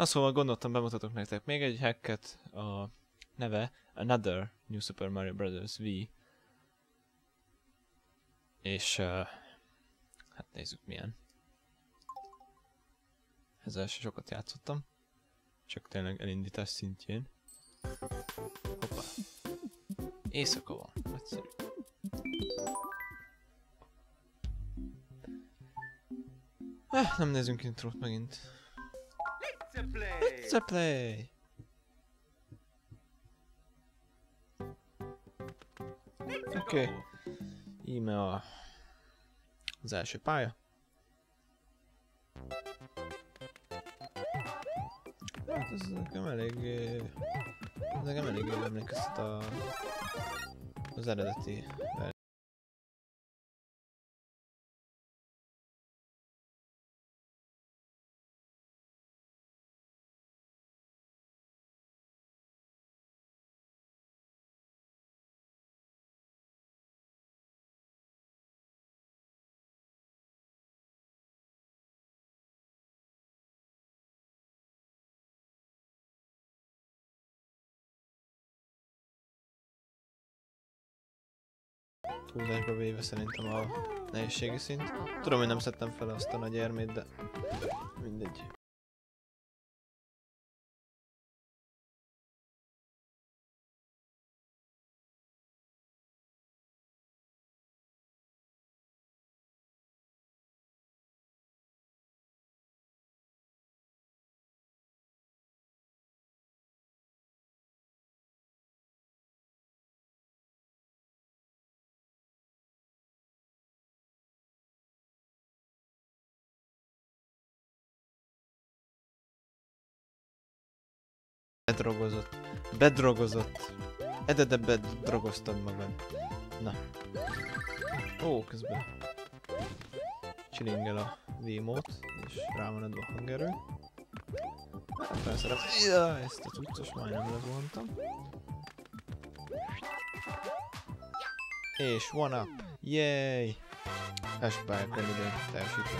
Na szóval gondoltam bemutatok nektek még egy hacket, a neve Another New Super Mario Bros. V. És uh, hát nézzük milyen. Ezzel se sokat játszottam. Csak tényleg elindítás szintjén. Hoppá. Éjszaka van. Nagyszerű. Eh, nem nézzünk intrót megint. Play! Let's play! Go! Íme a... az első pálya. Ez nekem elég... Eh, ez nekem elég emlékeztet a... az eredeti túlzásba véve szerintem a nehézségi szint. Tudom, hogy nem szedtem fel azt a nagy érmét, de mindegy. Bedrogozott. Bedrogozott. Edede bedrogoztad magad. Na. Ó, közben. Csilingel a V-mót, és rá van adva a hangerő. Hát felszerep. Ja, ezt a cuccos majdnem lezuhantam. És one up. Yay! Hashbike idő teljesítve.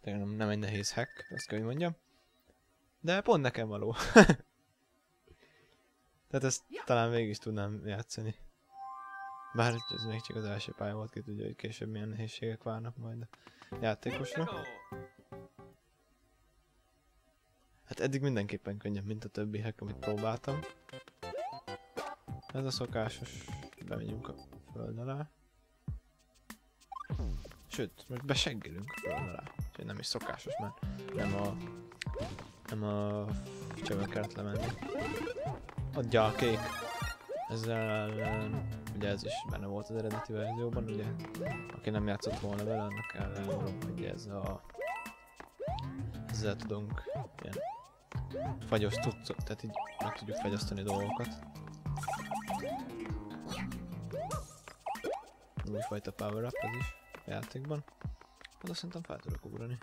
Tényleg nem, nem egy nehéz hack, azt kell, hogy mondjam. De pont nekem való. Tehát ezt talán végig is tudnám játszani. Bár ez még csak az első pálya volt, ki tudja, hogy később milyen nehézségek várnak majd a játékosra. Hát eddig mindenképpen könnyebb, mint a többi hack, amit próbáltam. Ez a szokásos, bemegyünk a föld alá. Sőt, most beseggelünk a föld alá. Úgyhogy nem is szokásos, mert nem a... Nem a csövön kellett lemenni. Adja a kék. Ezzel ellen, ugye ez is benne volt az eredeti verzióban, ugye aki nem játszott volna vele, annak ellenőrom, hogy ez a ezzel tudunk ilyen fagyos cuccot, tehát így meg tudjuk fagyasztani dolgokat. Újfajta power up ez is a játékban. Hát azt szerintem fel tudok ugrani.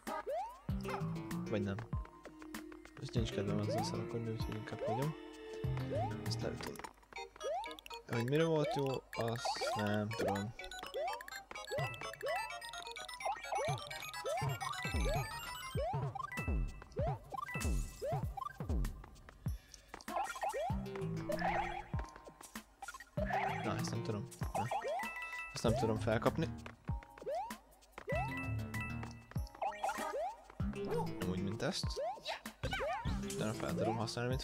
Vagy nem. Most nincs kedvem azzal szarakodni, úgyhogy inkább hagyom. Ezt leütöm. Hogy mire volt jó, azt nem tudom. Na, ezt nem tudom. Na. Ezt nem tudom felkapni. Nem úgy, mint ezt. És utána fel tudom használni, mint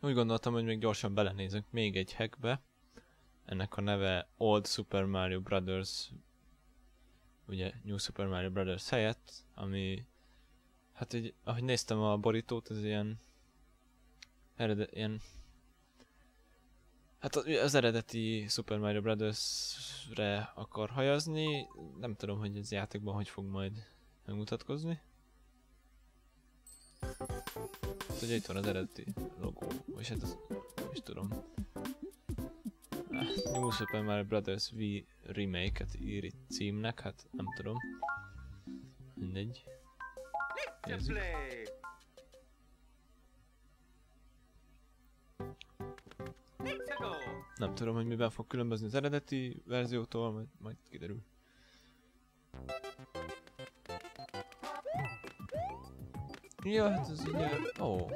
úgy gondoltam, hogy még gyorsan belenézek még egy hackbe. Ennek a neve Old Super Mario Brothers, ugye New Super Mario Brothers helyett, ami, hát így, ahogy néztem a borítót, ez ilyen, eredet, ilyen, hát az eredeti Super Mario Brothers-re akar hajazni, nem tudom, hogy ez játékban hogy fog majd megmutatkozni. Hát ugye itt van az eredeti logó, vagy hát az, nem is tudom. New Super Mario Brothers V Remake-et ír itt címnek, hát nem tudom. Mindegy. Nézzük. Nem tudom, hogy miben fog különbözni az eredeti verziótól, majd, majd kiderül. Ja, hát ez ugye... Ó. Oh.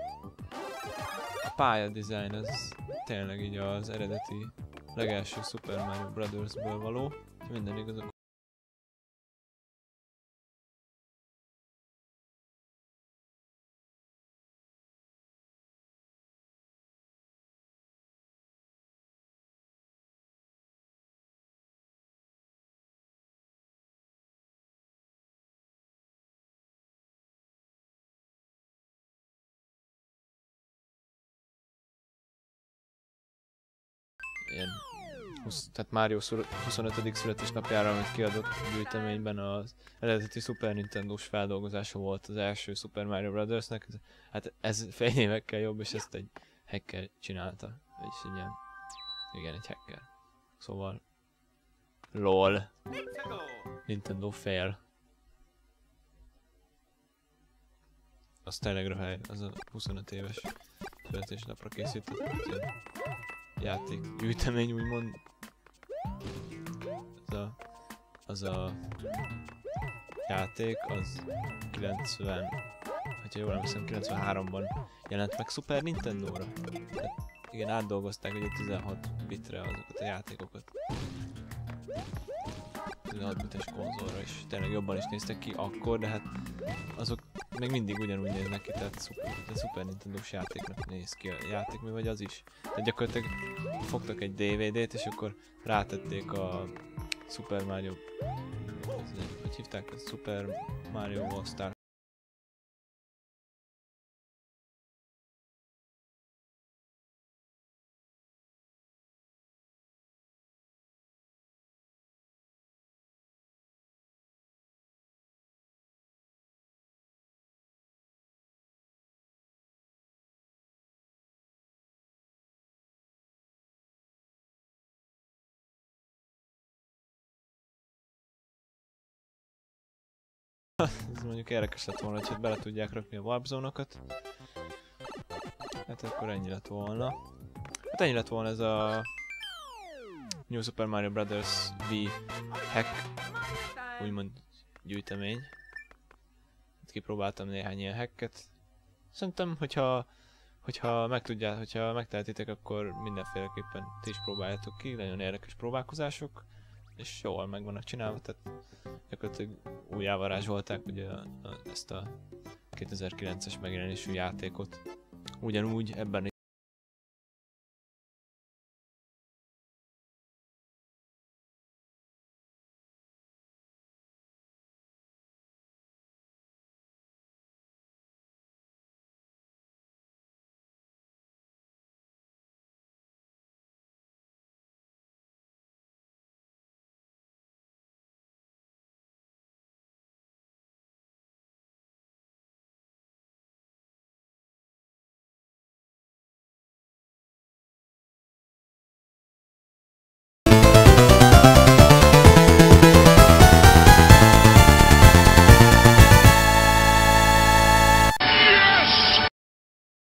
A pálya design az tényleg így az eredeti legelső Super Mario Brothers-ből való. Minden igaz, ilyen 20, tehát Mario szur- 25. születésnapjára, amit kiadott gyűjteményben az eredeti Super Nintendo-s feldolgozása volt az első Super Mario Brothersnek. Hát ez fél évekkel jobb, és ezt egy hacker csinálta. Vagyis egy ilyen... Igen, egy hacker. Szóval... LOL. Nintendo fail. Az tényleg az a 25 éves születésnapra készített játék gyűjtemény úgymond. Az a, az a játék, az 90, hogyha jól emlékszem, 93-ban jelent meg Super Nintendo-ra. Tehát igen, átdolgozták ugye 16 bitre azokat a játékokat. 16 bites konzolra is tényleg jobban is néztek ki akkor, de hát azok még mindig ugyanúgy néznek ki, tehát Super, tehát Super Nintendo-s játéknak néz ki a játék, mi vagy az is. Tehát gyakorlatilag fogtak egy DVD-t, és akkor rátették a Super Mario... Hogy hívták? Super Mario All Star Ez mondjuk érdekes lett volna, hogy bele tudják rakni a warp zónokat. Hát akkor ennyi lett volna. Hát ennyi lett volna ez a New Super Mario Brothers V hack, úgymond gyűjtemény. Hát kipróbáltam néhány ilyen hacket. Szerintem, hogyha hogyha meg tudjál, hogyha megtehetitek, akkor mindenféleképpen ti is próbáljátok ki, nagyon érdekes próbálkozások, és jól meg vannak csinálva, tehát gyakorlatilag újjávarázsolták ugye ezt a 2009-es megjelenésű játékot. Ugyanúgy ebben